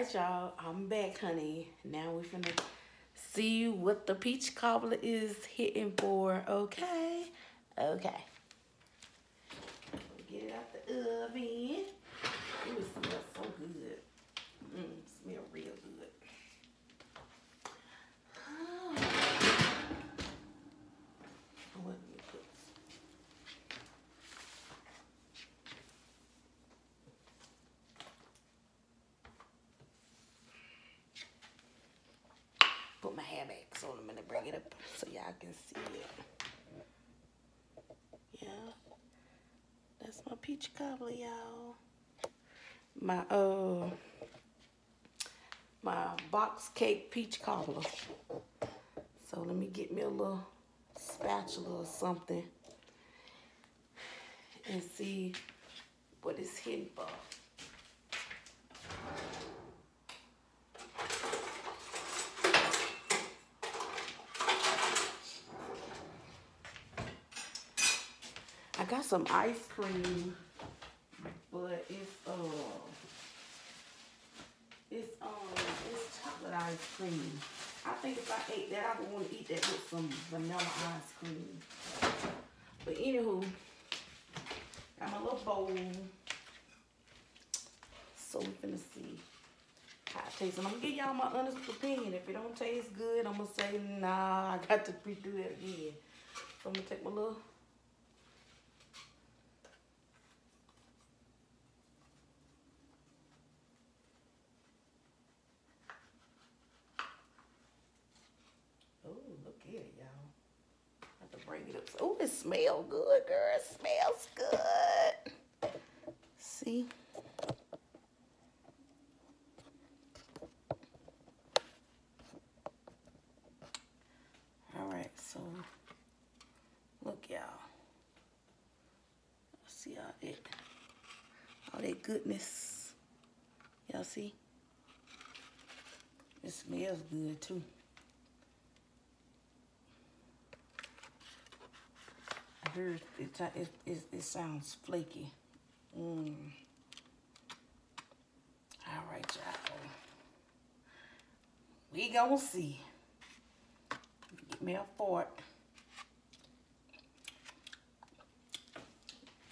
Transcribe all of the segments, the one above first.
right, y'all. I'm back, honey. Now we finna see what the peach cobbler is hitting for. Okay. Okay. Get it out the oven. It smells so good. Mmm, smell real good. What do you put? Put so I'm gonna bring it up so y'all can see it. Yeah, that's my peach cobbler, y'all. My uh, my box cake peach cobbler. So let me get me a little spatula or something and see what it's hitting for. I got some ice cream, but it's uh, it's um, it's chocolate ice cream. I think if I ate that, I would want to eat that with some vanilla ice cream. But anywho, got my little bowl. So we finna see how it tastes. And I'm gonna give y'all my honest opinion. If it don't taste good, I'm gonna say, nah, I got to redo that again. So I'm gonna take my little Oh, look it, y'all. I have to bring it up. Oh, it smells good, girl. It smells good. See? All right, so look, y'all. See all that goodness. Y'all see? It smells good too. Heard it, it, it, it sounds flaky. Mm. All right, y'all. We gonna see. Get me a fork.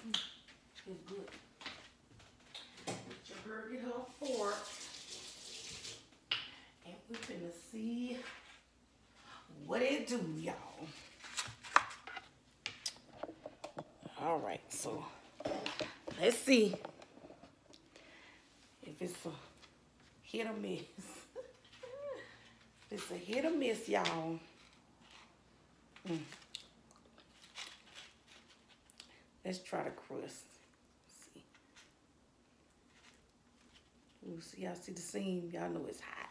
It's good. Get your get fork. And we finna see what it do, y'all. All right, so let's see if it's a hit or miss. it's a hit or miss, y'all. Mm. Let's try the crust. See. Ooh, see, y'all see the seam? Y'all know it's hot.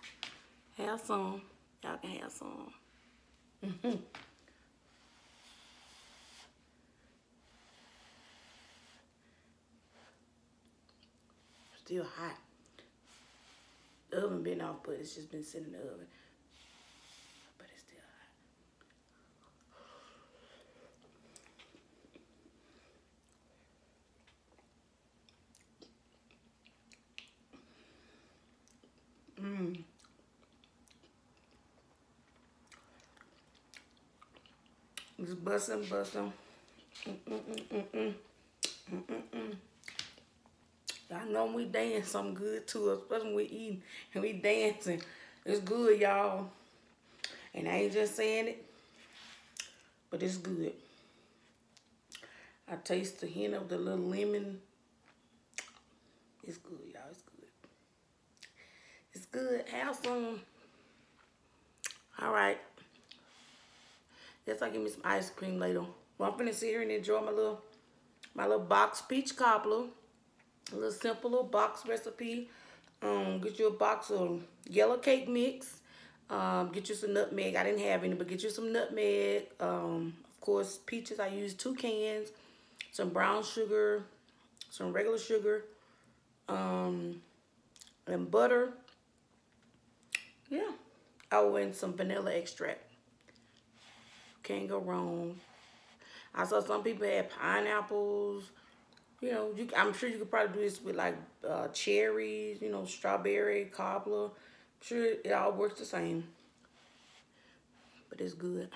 Have some. Y'all can have some. Mm-hmm. Still hot. The oven been off, but it's just been sitting in the oven. But it's still hot. Mmm. It's busting, busting. Mm-mm-mm-mm-mm. Mm-mm-mm. Y'all know we dance something good too, especially when we eating and we dancing. It's good, y'all. And I ain't just saying it, but it's good. I taste the hint of the little lemon. It's good, y'all. It's good. It's good. Have some. All right. Guess I'll give me some ice cream later. Well, I'm finna sit here and enjoy my little, my little box peach cobbler. A little simple little box recipe. Um, get you a box of yellow cake mix. Um, get you some nutmeg. I didn't have any, but get you some nutmeg. Um, of course, peaches. I used two cans. Some brown sugar. Some regular sugar. Um, and butter. Yeah. Oh, and some vanilla extract. Can't go wrong. I saw some people had pineapples, You know, you, I'm sure you could probably do this with like uh, cherries, you know, strawberry, cobbler. I'm sure it all works the same. But it's good.